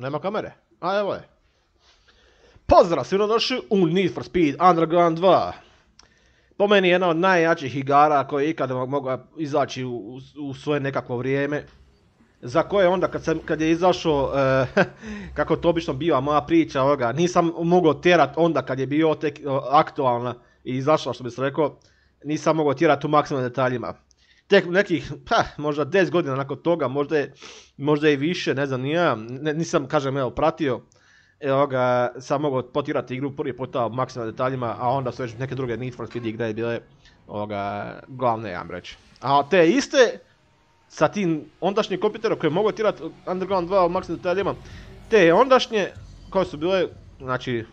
Nema kamere. A evo je. Pozdrav, svi došli u Need for Speed Underground 2. Po meni jedna od najjačih igara koje je ikada mogla izaći u, u svoje nekakvo vrijeme. Za koje onda kad, sam, kad je izašao, e, kako to obično biva moja priča, ovoga, nisam mogao tjerat onda kad je bio tek aktualna i izašla što bi se rekao, nisam mogao tjerat u maksimalnim detaljima. Tek nekih, pa, možda 10 godina nakon toga, možda, je, možda i više, ne znam, nija, nisam, kažem, evo, pratio. Evo ga, sam mogao potirati igru prvi puta u maksimalnim detaljima, a onda su već neke druge Need for Speed igre bile ovoga, glavne, ja reći. A te iste, sa tim ondašnjim kompjuterom koje mogu tirati Underground 2 u maksimalnim detaljima, te ondašnje, koje su bile, znači,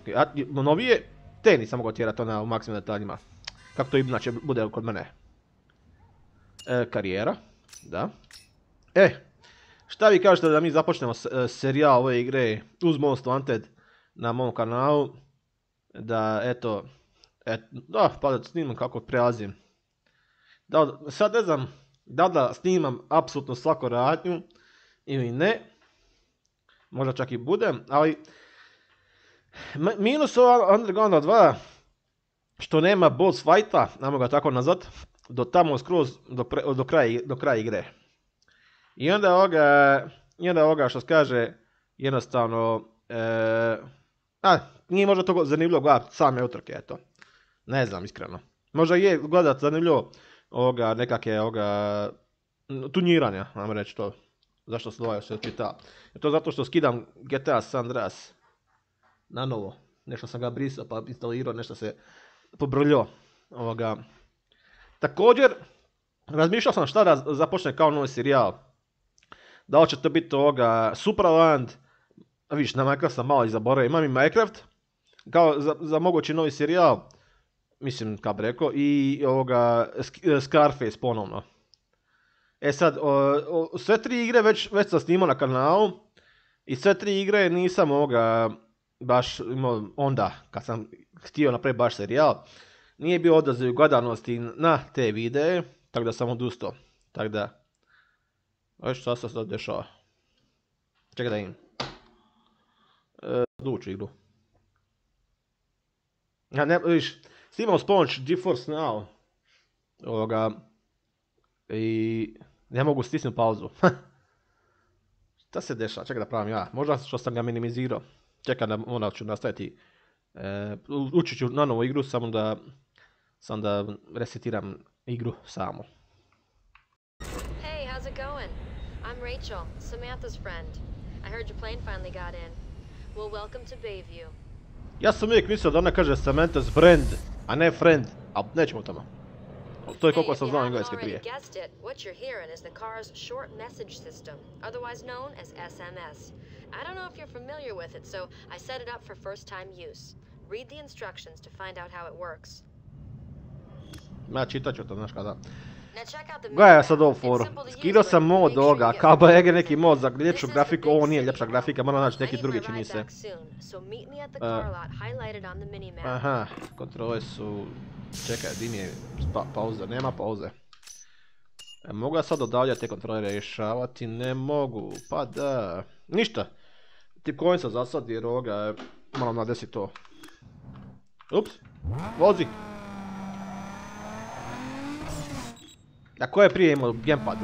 novije, te nisam mogao tjerati ona u maksimalnim detaljima. Kako to inače bude kod mene. E, karijera, da. E, šta vi kažete da mi započnemo e, serijal ove igre uz Most Wanted na mom kanalu. Da, eto, et, da, pa da snimam kako prelazim. Da, sad ne znam, da da snimam apsolutno svaku radnju ili ne. Možda čak i budem, ali minus ova Undergrounda 2 što nema boss fighta, namo ga tako nazvat, do tamo skroz do, do, kraja, do kraja igre. I onda ovoga, i onda ovoga što kaže, jednostavno, e, a, nije možda to zanimljivo gledati same utrke, eto. Ne znam, iskreno. Možda je gledat zanimljivo ovoga, nekakve ovoga, tuniranja, nam reći to. Zašto se dvoje se čita. Je to zato što skidam GTA San Andreas na novo. Nešto sam ga brisao pa instalirao, nešto se pobrljio. Ovoga. Također, razmišljao sam šta da započne kao novi serijal. Da li će to biti ovoga Supraland, a viš, na Minecraft sam malo i zaboravio, imam i Minecraft, kao za, za mogući novi serijal, mislim, kao bi rekao, i ovoga Scarface ponovno. E sad, sve tri igre već, već sam snimao na kanalu, i sve tri igre nisam ovoga baš imao onda, kad sam htio napraviti baš serijal, nije bio odaziv gledanosti na te videe, tako da sam odustao. Tako da, već šta se sad dešava. Čekaj da im. E, igru. Ja ne, viš, snimam Sponge GeForce Now. Ovoga. I ne mogu stisnuti pauzu. Šta se dešava? Čekaj da pravim ja. Možda što sam ga minimizirao. Čekaj da onda ću nastaviti. E, ući ću na novu igru samo da sam da resetiram igru samo. Hey, how's it going? I'm Rachel, Samantha's friend. I heard your plane finally got in. Well, welcome to Bayview. Ja sam uvijek mislio da ona kaže Samantha's friend, a ne friend, a nećemo tamo. To je koliko sam znao engleske prije. guessed it, what you're hearing is the car's short message system, otherwise known as SMS. I don't know if you're familiar with it, so I set it up for first time use. Read the instructions to find out how it works. Ja čitat ću to, znaš kada. Gledaj sad ovu foru. Skidao sam mod ovoga, kao ba je neki mod za ljepšu grafiku, ovo nije ljepša grafika, moram naći neki drugi čini se. aha, kontrole su... Čekaj, di mi je pauza, nema pauze. E, mogu ja sad odavljati te kontrole rješavati? Ne mogu, pa da. Ništa. Tip kojim sam za sad jer ovoga, moram nadesiti to. Ups, vozi. A ko je prije imao gamepad?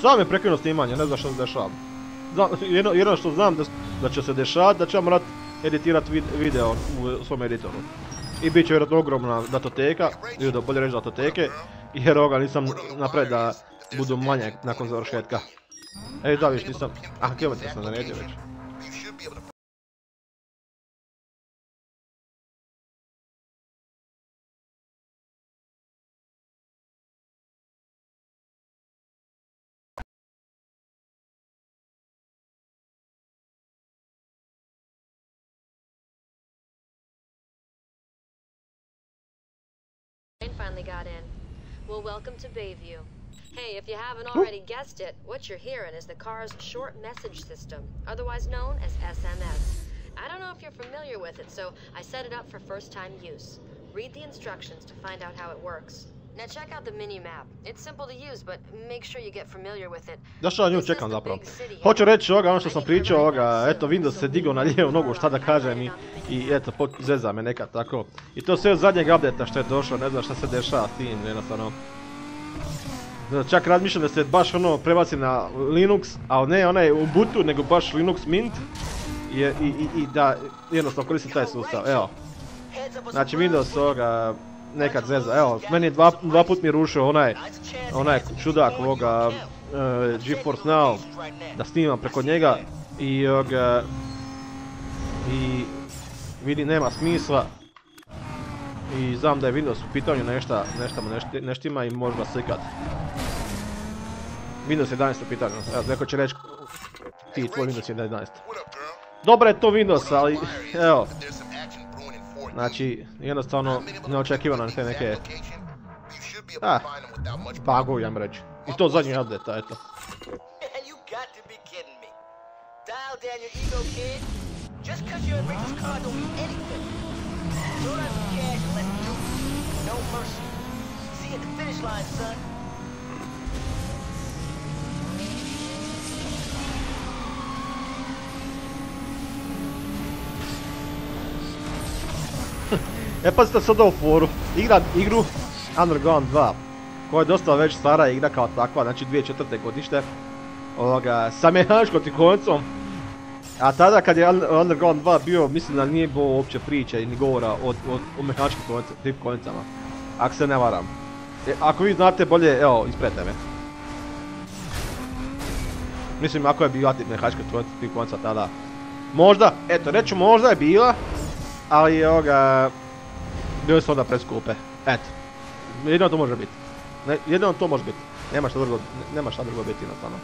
Sam je prekinuo snimanje, ne znam što se dešava. jedno, što znam da, će se dešavati, da ću morat editirati vid, video u svom editoru. I bit će vjerojatno ogromna datoteka, ili da bolje reći datoteke, jer ovoga nisam napravio da budu manje nakon završetka. Ej, da viš nisam... Ah, kilometar sam naredio već. Finally got in. Well, welcome to Bayview. Hey, if you haven't already guessed it, what you're hearing is the car's short message system, otherwise known as SMS. I don't know if you're familiar with it, so I set it up for first-time use. Read the instructions to find out how it works. Now check out the mini map. It's simple to use, but make sure you get familiar with it. Zašto ja nju čekam zapravo? Hoću reći ovoga, ono što sam pričao ovoga, eto Windows se digao na lijevu nogu, šta da kažem i, i eto, zeza me nekad tako. I to sve od zadnjeg updata što je došlo, ne znam šta se dešava s tim, jednostavno. Čak razmišljam da se baš ono prebacim na Linux, a ne onaj Ubuntu, nego baš Linux Mint. I, i, i da jednostavno koristim taj sustav, evo. Znači Windows ovoga nekad zeza, evo, meni dva, dva put mi rušio onaj, onaj čudak ovoga uh, GeForce Now, da snimam preko njega i ovoga, i vidi nema smisla i znam da je Windows u pitanju nešto, nešto mu neštima i možda slikat. Windows 11 u pitanju, evo, neko će reći ti tvoj Windows 11. Dobro je to Windows, ali evo, Znači, jednostavno neočekivano te neke... Ah, bugovi, ja reći. I to zadnji update eto. Just E pazite sad ovu foru, igra igru Underground 2, koja je dosta već stara igra kao takva, znači 2004. godište, ovoga, sa mehaničkom koncom. A tada kad je Underground 2 bio, mislim da nije bilo uopće priče ni govora o, o, o mehaničkim tip koncama, ako se ne varam. E, ako vi znate bolje, evo, isprete me. Mislim, ako je bila mehanička tip konca tada. Možda, eto, reću možda je bila, ali ovoga, bile su onda preskupe. Eto. Jedino to može biti. Ne, jedino to može biti. Nema šta drugo, nema šta drugo biti jednostavno.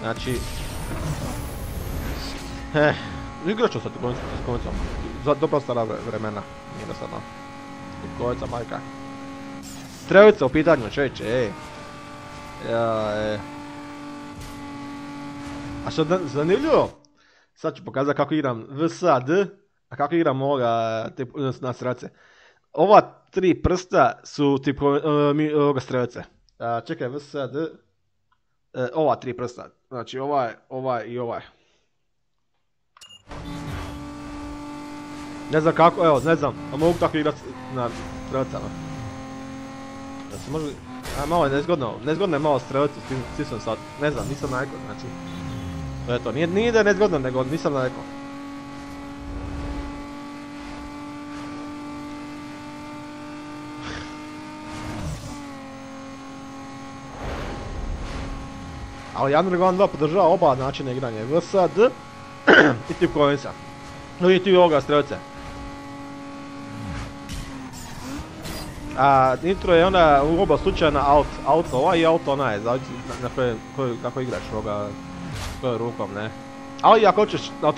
Znači... Eh, igrat ću sad s koncom. Za dobro stara vremena. Jednostavno. Konca majka. Trevica u pitanju, čeće, ej. Ja, e. A što zanimljivo? Sad ću pokazati kako igram VSAD, a kako igram ovoga na srace. Ova tri prsta su tip uh, ovoga strelce. Uh, čekaj, VSD. Uh, ova tri prsta. Znači ovaj, ovaj i ovaj. Ne znam kako, evo, ne znam, a mogu tako igrati na strelicama. Da se može, a malo je nezgodno, nezgodno je malo strelicu s tim sad, ne znam, nisam najko, znači. To je to, nije, nije da je nezgodno, nego nisam najko. Ali Underground 2 podržava oba načina igranja, VSAD i tip konjica. No i ti ovoga strelce. A Nitro je onda u oba slučajna auto, auto ovaj i auto onaj, zavisi na, na koju, kako igraš ovoga, kojom rukom, ne. Ali ako hoćeš uh,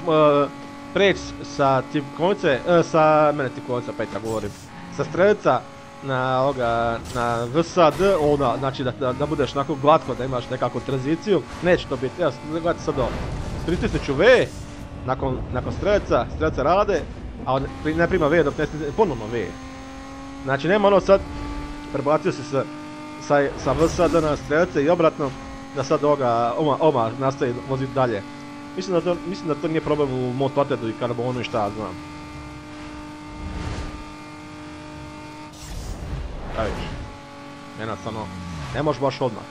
preći sa tip konjice, uh, sa, mene tip konjica, Petra govorim, sa strelca na ovoga, na VSAD, onda, znači da, da, da budeš onako glatko, da imaš nekakvu tranziciju, neće to biti, evo, gledajte sad ovo. Pritisnut ću V, nakon, nakon strelca, strelca rade, a on ne prima V dok ne ponovno V. Znači nema ono sad, prebacio se sa, sa, sa VSAD na strelce i obratno, da sad ovoga, oma, oma nastavi voziti dalje. Mislim da, to, mislim da to nije problem u Mototedu i Carbonu i šta znam. Evo vidiš. Jednostavno, ne možeš baš odmah.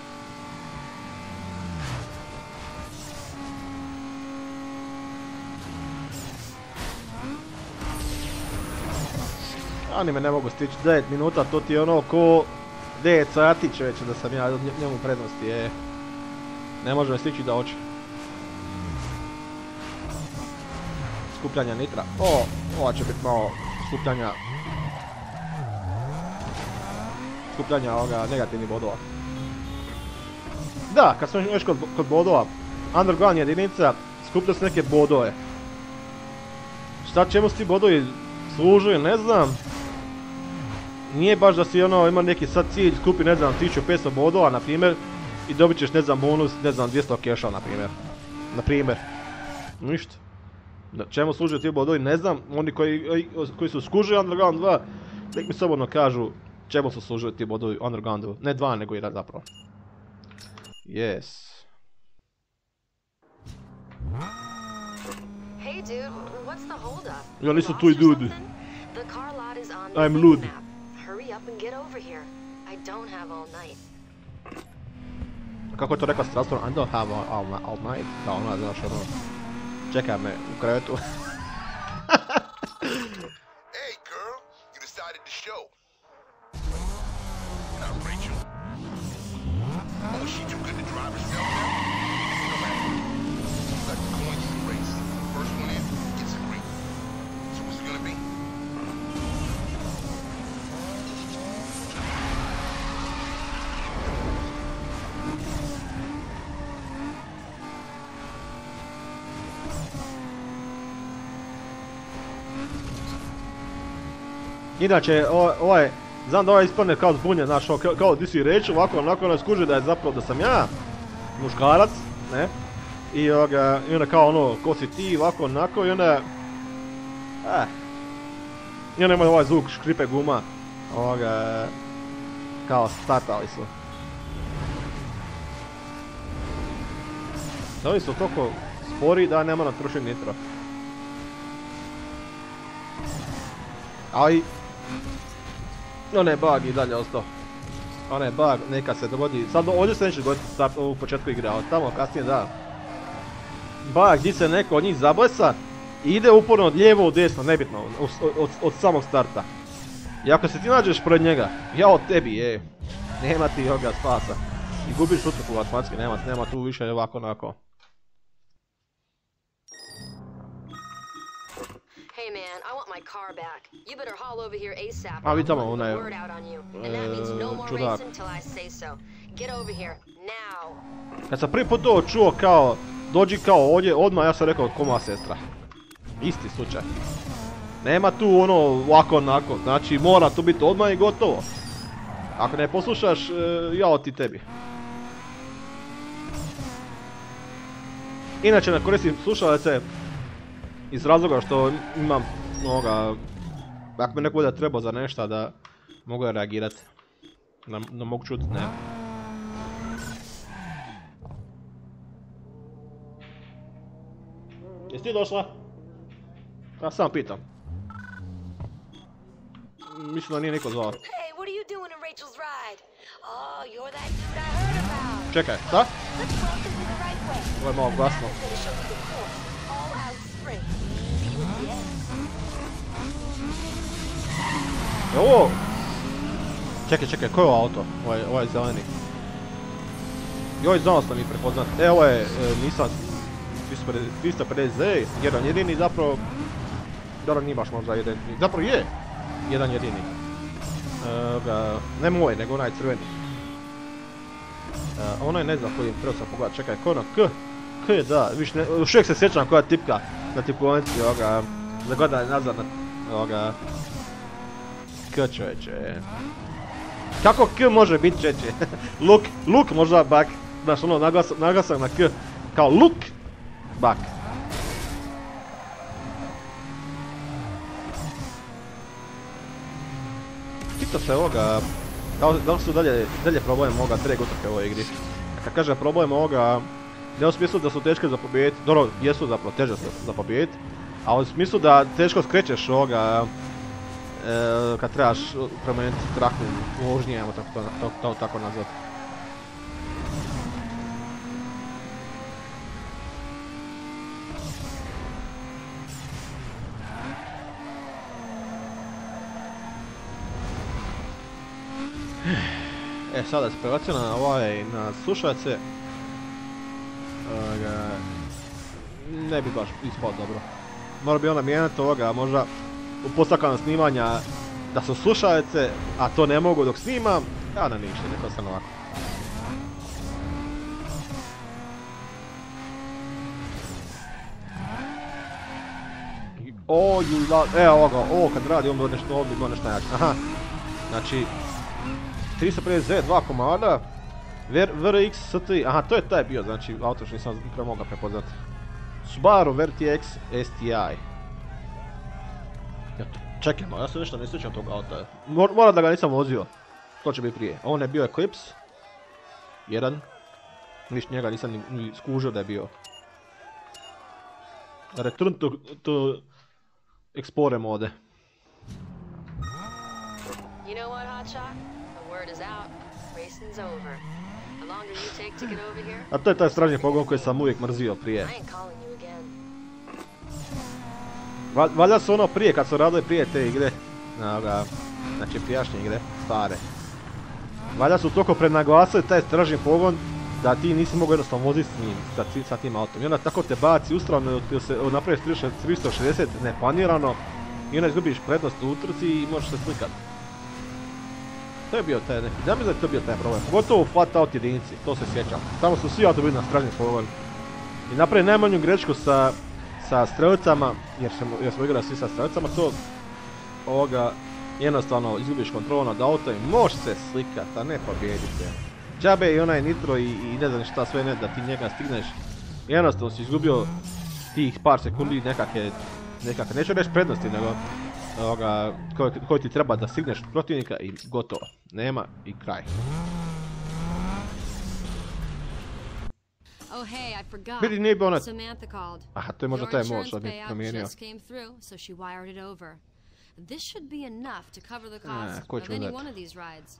Oni me ne mogu stići 9 minuta, to ti je ono ko 9 sati već da sam ja njemu prednosti, je. Ne može me stići da oči. Skupljanja nitra. O, ova će biti malo skupljanja skupljanja ovoga negativnih bodova. Da, kad smo još kod, bodova, underground jedinica skuplja se neke bodove. Šta čemu s ti bodovi služuju, ne znam. Nije baš da si ono ima neki sad cilj, skupi ne znam 1500 bodova na primjer i dobit ćeš ne znam bonus, ne znam 200 keša na primjer. Na primjer. Ništa. Da, čemu služe ti bodovi ne znam, oni koji, koji su skužili Underground 2, nek mi slobodno kažu čemu su služili ti bodovi Undergroundu. Ne dva, nego jedan zapravo. Yes. Hey, dude, what's the holdup? Ja nisam tu i or ljudi. something? The car lot is on I'm lud. map. Hurry up and get over here. I don't have all night. Kako je to rekla strastveno? I don't have all, all, all night. Kao ona, znaš, ono... Čeka me u krevetu. Inače, ovaj, znam da ovaj ispadne kao zbunjen, znaš, kao, di si reći, ovako, onako, ona skuži da je zapravo da sam ja, muškarac, ne? I, onda kao ono, ko si ti, ovako, onako, i onda, eh, i onda ima ovaj zvuk škripe guma, ovoga, kao startali su. Da Ovi su toliko spori da ne moram trošiti nitro. Ali, onaj bug i dalje ostao. Onaj bug, neka se dogodi, sad ovdje se neće dogoditi u početku igre, ali tamo kasnije da. Bug gdje se neko od njih zablesa i ide uporno od lijevo u desno, nebitno, od samog starta. I ako se ti nađeš pred njega, ja od tebi je, nema ti ovoga spasa. I gubiš utrku automatski, nema, nema tu više ovako onako. Hey, man, I want my car back. You better haul over here ASAP. A, or vi I'm tamo, putting the onaj, word out on you. And that means no e, more racing till I say so. Get over here, now. Kad sam prvi put to čuo kao, dođi kao ovdje, odmah ja sam rekao ko moja sestra. Isti slučaj. Nema tu ono ovako onako, znači mora tu biti odmah i gotovo. Ako ne poslušaš, e, jao ti tebi. Inače ne koristim slušalice iz razloga što imam ovoga, ako me neko bude trebao za nešto da mogu reagirati. Da, da mogu čuti, ne. Jesi ti došla? Ja sam pitam. Mislim da nije niko zvao. Čekaj, šta? Ovo je malo glasno. Je ovo... Čekaj, čekaj, ko je ovo auto? Ovaj, ovaj zeleni. Joj, znao sam ih prepoznat. E, ovo je e, Nissan 250Z, jedan jedini zapravo... Dobro, nije baš možda jedan, zapravo je jedan jedini. E, ga, ne moj, nego onaj crveni. E, onaj ne znam koji je, trebao sam pogledat, čekaj, ko je ono K? K je da, viš, ne, uvijek se sjećam koja tipka na tipkovnici, ovoga, da gledaj nazad na, ovoga, K čovječe. Kako K može biti čeće? Luk, luk možda bak. Znaš ono naglasak, na K. Kao luk bak. Pita se ovoga, li, da li su dalje, dalje problem ovoga tre utrke u ovoj igri. Kad kaže problem ovoga, ne u smislu da su teške za pobijediti, dobro, jesu zapravo teže za pobijediti, a u smislu da teško skrećeš ovoga, e, kad trebaš promijeniti traku vožnje, ajmo tako, to, to, to tako nazvat. E, sada se prebacio na ovaj, na slušalice. Ovoga, ne bi baš ispao dobro. Mora bi onda mijenjati ovoga, možda u postakanu snimanja da su slušalice, a to ne mogu dok snimam, ja na ništa, neko sam ovako. O, e, evo ga, ovo kad radi, onda nešto ovdje ima nešto jače. Aha, znači, 350Z, dva komada, VRX STI, aha, to je taj bio, znači, auto što nisam ikada mogao prepoznati. Subaru VRTX STI. Čekaj, ma ja se nešto ne sjećam tog auta. Mor- Mora da ga nisam vozio. To će biti prije. On je bio Eclipse. Jedan. Niš njega nisam ni, ni skužio da je bio. Return to, to Explore mode. You know what, Hotshot? The word is out. Racing's over. The longer you take to get over here, A to je taj stražnji pogon koji sam uvijek mrzio prije. I ain't calling you again. Va- valjda su ono prije, kad su radili prije te igre, znači prijašnje igre, stare. Valjda su toliko prenaglasili taj stražnji pogon da ti nisi mogao jednostavno voziti s njim, sa, ti- sa tim autom. I onda tako te baci ustrano, ti se napraviš 360 360 neplanirano i onda izgubiš prednost u utrci i možeš se slikat. To je bio taj neki, ja mislim da to bio taj problem. Pogotovo flat out jedinici, to se sjećam. Tamo su svi auto bili na stražnji pogon. I napravi najmanju grešku sa, sa strelicama, jer, smo, jer smo igrali svi sa strelicama, to ovoga, jednostavno izgubiš kontrolu nad autom i možeš se slikat, a ne pobijedite. Džabe i onaj nitro i, i ne znam šta sve ne, da ti njega stigneš. Jednostavno si izgubio tih par sekundi nekakve, nekakve, neću reći prednosti, nego ovoga, koji, koji ti treba da stigneš protivnika i gotovo. Nema i kraj. Oh, hey, I forgot. Vidi, nije bio onaj... Samantha called. Aha, to je možda taj mod što bi payout promijenio. just came through, so she wired it over. This should be enough to cover the Ah, cost of any one of these rides.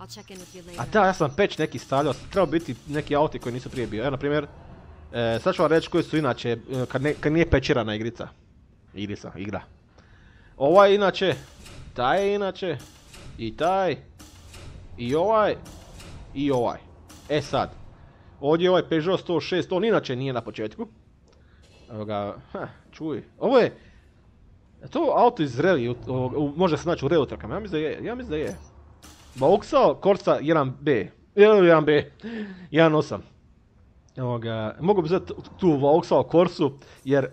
I'll check in with you A later. da, ja sam peć neki stavljao, trebao biti neki auti koji nisu prije bio. Evo, na primjer, e, sad ću vam reći koji su inače, e, kad, ne, kad nije pečirana igrica. Igrica, igra. Ovaj inače, taj je inače, i taj, i ovaj, i ovaj. E sad, ovdje je ovaj Peugeot 106, on inače nije na početku. Evo ga, ha, čuj, ovo je, to auto iz u- može se naći u reli trkama, ja mislim da je, ja mislim da je. Vauxhall Corsa 1B. E, 1B. 1.8. Ovoga, mogu bi uzeti tu Vauxhall Corsu jer e,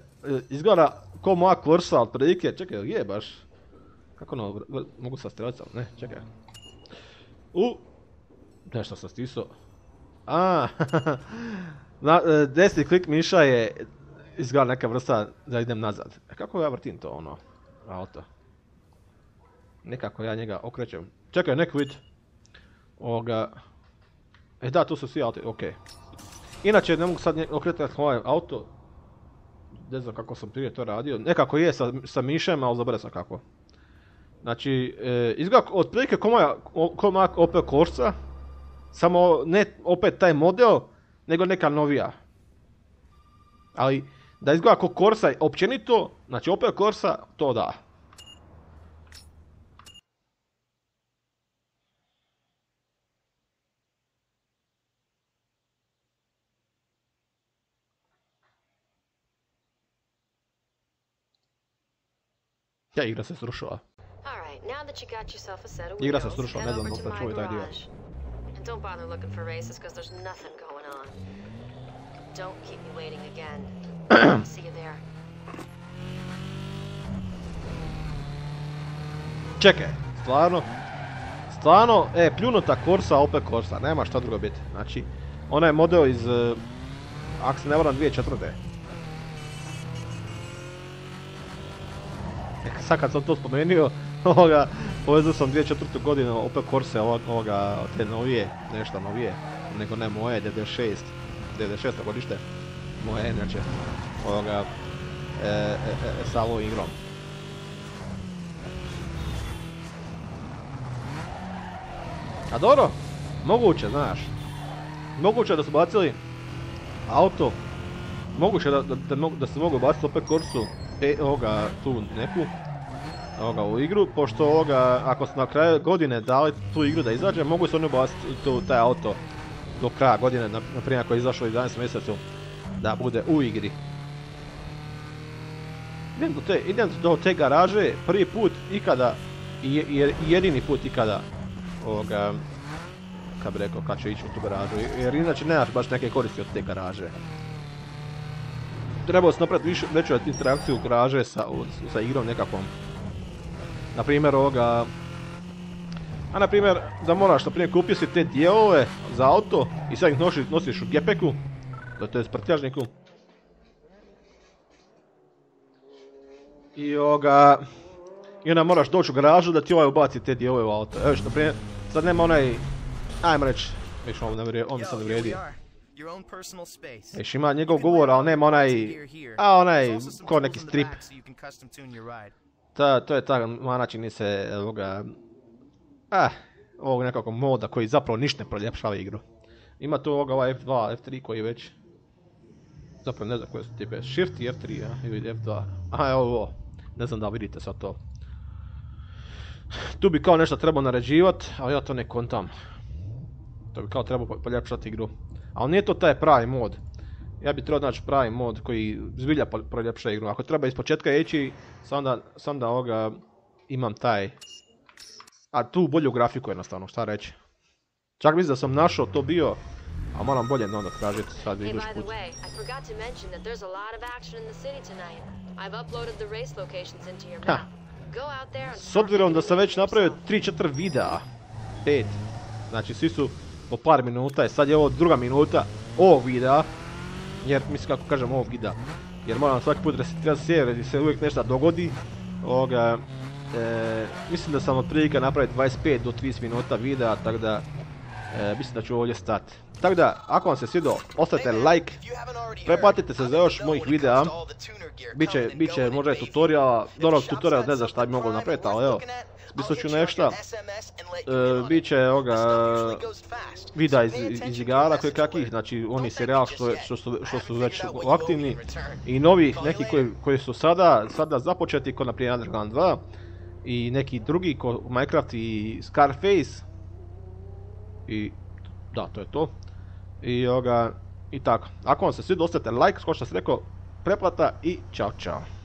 izgleda ko moja Corsa otprilike. Čekaj, je baš. Kako ono, mogu sa strelicom? Ne, čekaj. U, nešto sam stisao. A, na, e, desni klik miša je izgleda neka vrsta da idem nazad. E, kako ja vrtim to ono, auto? Nekako ja njega okrećem. Čekaj, nek vid. Ovoga... E da, tu su svi okej. Inače, ne mogu sad okretati ovaj auto. Ne znam kako sam prije to radio. Nekako je sa, sa mišem, ali zaboravio sam kako. Znači, e, izgleda otprilike ko o- ko moja Opel Corsa. Samo ne opet taj model, nego neka novija. Ali, da izgleda kao Corsa općenito, znači Opel Corsa, to da. Ja, igra se srušila. Igra se srušila, ne znam da to sam my čuo i taj dio. Don't bother looking for races because there's nothing going on. Don't keep me waiting again. I'll see you there. Čekaj, stvarno, stvarno, e, pljunuta Corsa, opet Corsa, nema šta drugo biti. Znači, ona je model iz, e, ako se ne varam, 2004. E, sad kad sam to spomenuo, ovoga, povezao sam 2004. godinu opet Corsa, ovo- ovoga, te novije, nešto novije, nego ne moje, 96, 96. godište, moje, inače, ovoga, e, e, e, sa ovom igrom. A dobro, moguće, znaš. Moguće da su bacili auto. Moguće da, da, da, da se mogu baciti opet Corsu e, ovoga, tu neku ovoga, u igru, pošto ovoga, ako su na kraju godine dali tu igru da izađe, mogu se oni baciti tu, taj auto do kraja godine, na, ako je izašao u 11 mjesecu, da bude u igri. Idem do te, idem do te garaže prvi put ikada i je- je- i jedini put ikada ovoga, kad bi rekao, kad ću ići u tu garažu, jer inače nemaš baš neke koristi od te garaže. Trebao se napraviti veću interakciju garaže sa, sa igrom nekakvom. Na primjer ovoga, a na primjer da moraš, na primjer kupio si te dijelove za auto i sad ih nosiš, nosiš u gepeku, da to je prtljažniku. I ovoga, i onda moraš doći u garažu da ti ovaj ubaci te dijelove u auto. Evo što, na primjer, Sad nema onaj, ajmo reći, više on ne on sad vrijedi. Viš ima njegov govor, ali nema onaj, a onaj, ko neki strip. Ta, to je ta mana čini se ovoga, ah, ovog nekako moda koji zapravo ništa ne proljepšava igru. Ima tu ovoga ovaj F2, F3 koji već, zapravo ne znam koje su tipe, Shift i F3, ja, ili F2, aha evo ovo, ne znam da vidite sad to. Tu bi kao nešto trebao naređivat, ali ja to ne kontam. To bi kao trebao poljepšati igru. Ali nije to taj pravi mod. Ja bi trebao naći pravi mod koji zbilja proljepša igru. Ako treba iz početka ići, sam da, sam da ovoga imam taj... A tu bolju grafiku jednostavno, šta reći. Čak mislim da sam našao to bio, a moram bolje onda tražiti sad Hey, idući put. way, Ha. S obzirom da sam već napravio yourself. 3-4 videa, 5, znači svi su po par minuta i sad je ovo druga minuta ovog videa, jer mislim kako kažem ovog videa, jer moram svaki put resetirati server jer se uvijek nešto dogodi, ovoga, e, mislim da sam otprilike napraviti 25 do 30 minuta videa, tako da e, mislim da ću ovdje stati. Tako da, ako vam se svidio, ostavite like, pretplatite se za još mojih videa, Biće, biće možda i tutoriala, dobro tutorial ne znam šta bi mogao napraviti, ali evo, spisat ću nešto. E, biće ovoga, videa iz, igara koje kakvih, znači oni serijal što, su, što već aktivni i novih neki koji, su sada, sada započeti, ko na primjer Underground 2 i neki drugi ko Minecraft i Scarface i da, to je to. I ovoga, i tako. Ako vam se svi ostavite like, što sam rekao, preplata i čao čao.